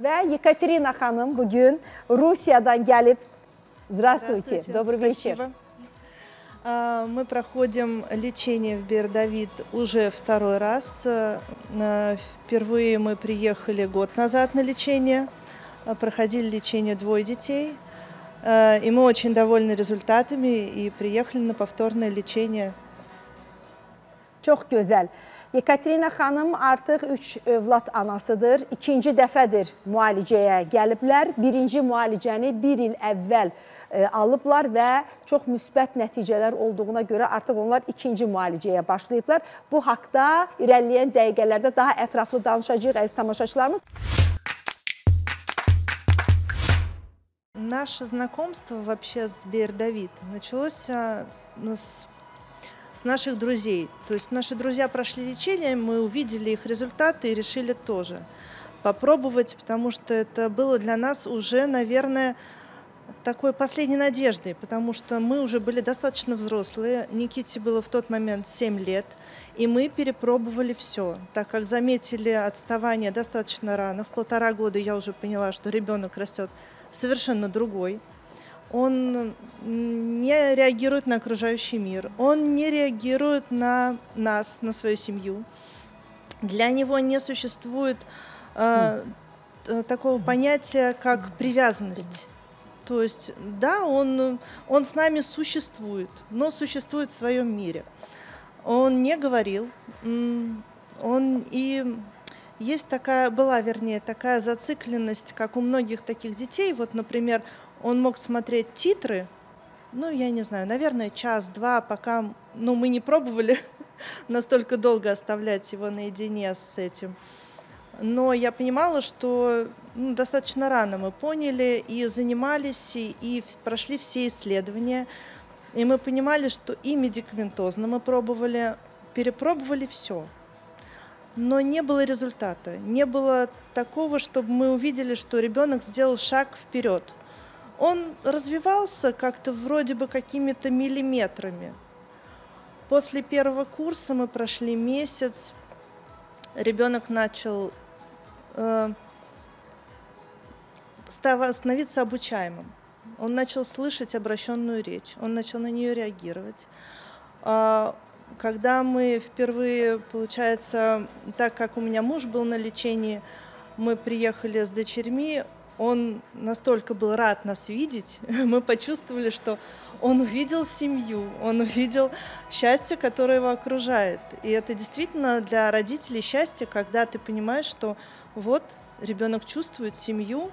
Və Yekaterina xanım bugün Rusiyadan gəlib. Здравствуйте, Здравствуйте, добрый вечер. спасибо. А, Мы проходим лечение в Бердовит уже второй раз. Впервые мы приехали год назад на лечение, а, проходили лечение двое детей. Э, И мы очень довольны результатами и приехали на повторное лечение. Çox gözəl. Yekaterina xanım artıq 3 övlad anasıdır. İkinci dəfədir müalicəyə gəliblər. Birinci müalicəni 1 il əvvəl e, alıblar və çox müsbət nəticələr olduğuna görə artıq onlar ikinci müalicəyə başlayıblar. Bu haqda irəliləyən dəqiqələrdə daha ətraflı danışacağıq əziz tamaşaçılarımız. Наше знакомство вообще с Бердовит началось а, с, с наших друзей. То есть наши друзья прошли лечение, мы увидели их результаты и решили тоже попробовать, потому что это было для нас уже, наверное, такой последней надеждой, потому что мы уже были достаточно взрослые. Никите было в тот момент 7 лет, и мы перепробовали все, так как заметили отставание достаточно рано. В полтора года я уже поняла, что ребенок растет совершенно другой. Он не реагирует на окружающий мир, он не реагирует на нас, на свою семью. Для него не существует э, т- такого понятия, как привязанность. То есть, да, он, он с нами существует, но существует в своем мире. Он не говорил, он и есть такая, была, вернее, такая зацикленность, как у многих таких детей. Вот, например, он мог смотреть титры, ну, я не знаю, наверное, час-два, пока, ну, мы не пробовали настолько долго оставлять его наедине с этим. Но я понимала, что ну, достаточно рано мы поняли и занимались, и, и прошли все исследования. И мы понимали, что и медикаментозно мы пробовали, перепробовали все. Но не было результата. Не было такого, чтобы мы увидели, что ребенок сделал шаг вперед. Он развивался как-то вроде бы какими-то миллиметрами. После первого курса мы прошли месяц, ребенок начал э, становиться обучаемым. Он начал слышать обращенную речь, он начал на нее реагировать. А, Когда мы впервые, получается, так как у меня муж был на лечении, мы приехали с дочерьми, он настолько был рад нас видеть, мы почувствовали, что он увидел семью, он увидел счастье, которое его окружает. И это действительно для родителей счастье, когда ты понимаешь, что вот ребенок чувствует семью,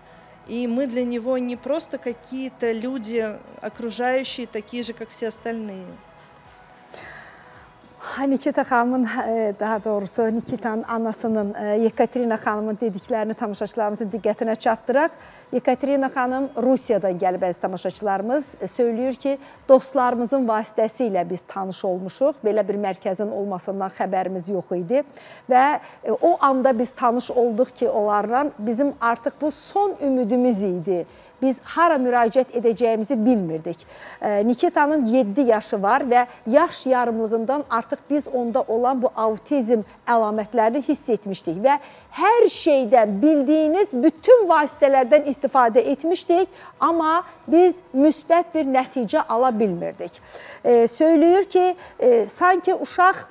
и мы для него не просто какие-то люди окружающие, такие же, как все остальные. Nikita xanımın, e, daha doğrusu Nikitanın anasının, e, Yekaterina xanımın dediklərini tamaşaçılarımızın diqqətinə çatdıraq. Yekaterina xanım Rusiyadan gəlib əziz tamaşaçılarımız e, söyləyir ki, dostlarımızın vasitəsilə biz tanış olmuşuq. Belə bir mərkəzin olmasından xəbərimiz yox idi və o anda biz tanış olduq ki, onlarla bizim artıq bu son ümidimiz idi biz hara müraciət edəcəyimizi bilmirdik. Nikitanın 7 yaşı var və yaş yarımlığından artıq biz onda olan bu autizm əlamətlərini hiss etmişdik və hər şeydən bildiyiniz bütün vasitələrdən istifadə etmişdik, amma biz müsbət bir nəticə ala bilmirdik. E, söyləyir ki, e, sanki uşaq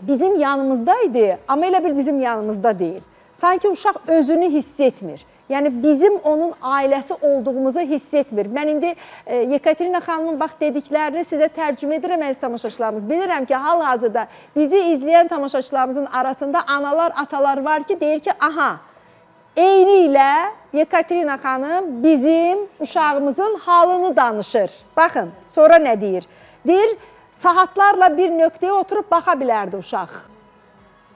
bizim yanımızdaydı, amma elə bil bizim yanımızda deyil. Sanki uşaq özünü hiss etmir. Yəni bizim onun ailəsi olduğumuzu hiss etmir. Mən indi e, Yekaterina xanımın bax dediklərini sizə tərcümə edirəm əziz tamaşaçılarımız. Bilirəm ki, hal-hazırda bizi izləyən tamaşaçılarımızın arasında analar, atalar var ki, deyir ki, aha, eyni ilə Yekaterina xanım bizim uşağımızın halını danışır. Baxın, sonra nə deyir? Deyir, saatlarla bir nöqtəyə oturub baxa bilərdi uşaq.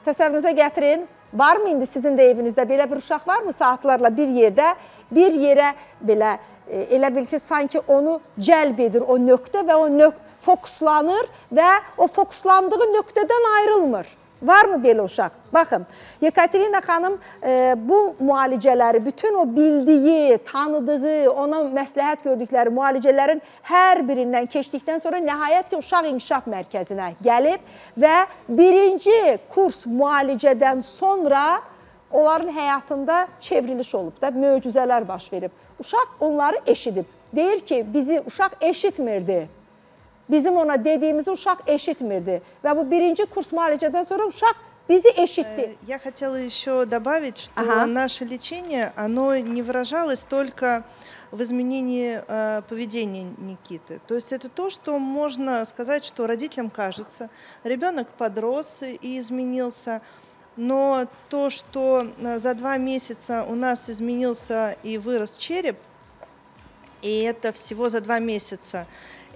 Təsəvvürünüzə gətirin. Varmı indi sizin də evinizdə belə bir uşaq varmı? Saatlarla bir yerdə, bir yerə belə e, elə bil ki, sanki onu cəlb edir o nöqtə və o nök fokuslanır və o fokuslandığı nöqtədən ayrılmır. Varmı belə uşaq? Baxın, Yekaterina xanım e, bu müalicələri, bütün o bildiyi, tanıdığı, ona məsləhət gördükləri müalicələrin hər birindən keçdikdən sonra nəhayət ki, uşaq inkişaf mərkəzinə gəlib və birinci kurs müalicədən sonra onların həyatında çevriliş olub da, möcüzələr baş verib. Uşaq onları eşidib. Deyir ki, bizi uşaq eşitmirdi. Bizim ona dediğimizi uşaq eşitmirdi. Və bu birinci kurs müalicədən sonra uşaq eşitdi. Э, Я хотела еще добавить, что Ага. наше лечение, оно не выражалось только в изменении э, поведения Никиты. То есть это то, что можно сказать, что родителям кажется. Ребенок подрос и изменился, но то, что э, за два месяца у нас изменился и вырос череп, и это всего за два месяца,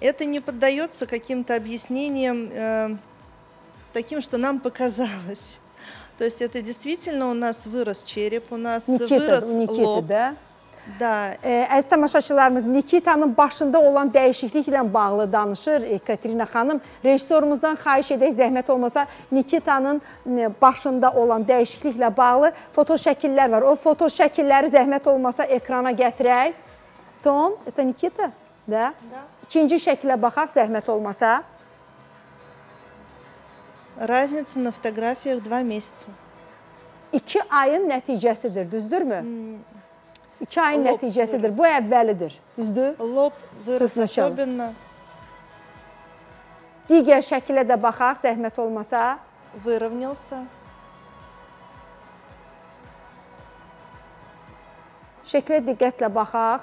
это не поддается каким-то объяснениям э, таким, что нам показалось. То есть это действительно у нас вырос череп, у нас Nikita, вырос Nikita лоб. da. Да, E, əziz tamaşaçılarımız Nikitanın başında olan dəyişikliklə bağlı danışır Ekaterina xanım. Rejissorumuzdan xahiş edək zəhmət olmasa Nikitanın e, başında olan dəyişikliklə bağlı foto şəkillər var. O foto şəkilləri zəhmət olmasa ekrana gətirək. Tom, это Nikita? Da. Да. İkinci şəklə baxaq zəhmət olmasa. разница на фотографиях два месяца. 2 ayın nəticəsidir, düzdürmü? М, 2 ayın Lop nəticəsidir. vırız. Bu əvvəlidir, düzdür? Лоб вырос сначала. особенно, Digər şəkilə də baxaq zəhmət olmasa. выровнялся. Şəklə diqqətlə baxaq.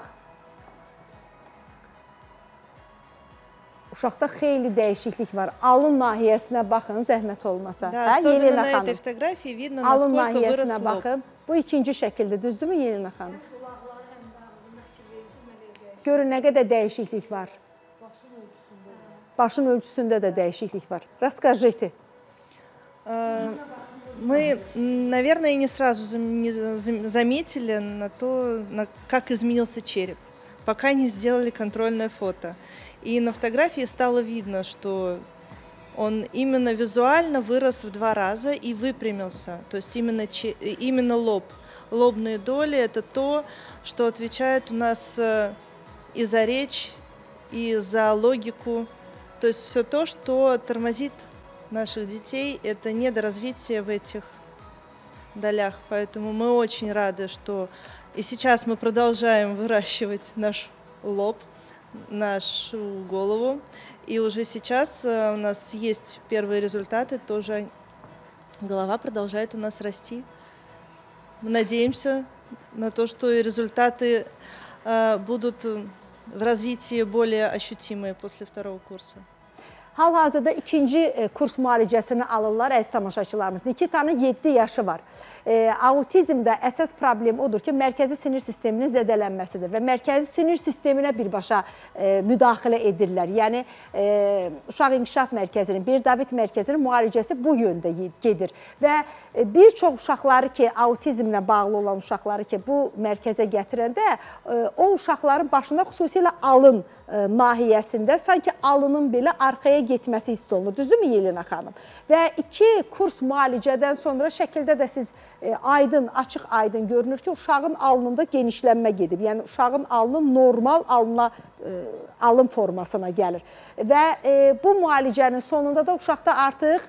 Uşaqda xeyli dəyişiklik var. Alın nahiyəsinə baxın, zəhmət olmasa. Да, Hə, особенно Yelena на этой xanım. фотографии видно, Alın насколько вырос nahiyəsinə лоб. baxın. Bu ikinci şəkildir, düzdürmü Yelena xanım? Görün nə qədər dəyişiklik var. Başın ölçüsündə də dəyişiklik var. Расскажите. А, Мы, м, наверное, не сразу зам- не за- зам- заметили на то, на как изменился череп, Пока не сделали контрольное фото. И на фотографии стало видно, что он именно визуально вырос в два раза и выпрямился. То есть именно, э, именно лоб. Лобные доли – это то, что отвечает у нас э, и за речь, и за логику. То есть все то, что тормозит наших детей, это недоразвитие в этих долях. Поэтому мы очень рады, что и сейчас мы продолжаем выращивать наш лоб, нашу голову. И уже сейчас э, у нас есть первые результаты, тоже голова продолжает у нас расти. Мы надеемся на то, что и результаты э, будут в развитии более ощутимые после второго курса. Hal-hazırda ikinci e, kurs müalicəsini alırlar əziz tamaşaçılarımız. Nikitanın 7 yaşı var. E, autizmdə əsas problem odur ki, mərkəzi sinir sisteminin zədələnməsidir və mərkəzi sinir sisteminə birbaşa e, müdaxilə edirlər. Yəni e, uşaq inkişaf mərkəzinin, bir David mərkəzinin müalicəsi bu yöndə gedir və e, bir çox uşaqları ki, autizmlə bağlı olan uşaqları ki, bu mərkəzə gətirəndə e, o uşaqların başında xüsusilə alın nahiyəsində sanki alının belə arxaya getməsi hiss olunur. Düzdürmü Yelena xanım? Və iki kurs müalicədən sonra şəkildə də siz e, aydın, açıq aydın görünür ki, uşağın alnında genişlənmə gedib. Yəni uşağın alnı normal alına e, alın formasına gəlir. Və e, bu müalicənin sonunda da uşaqda artıq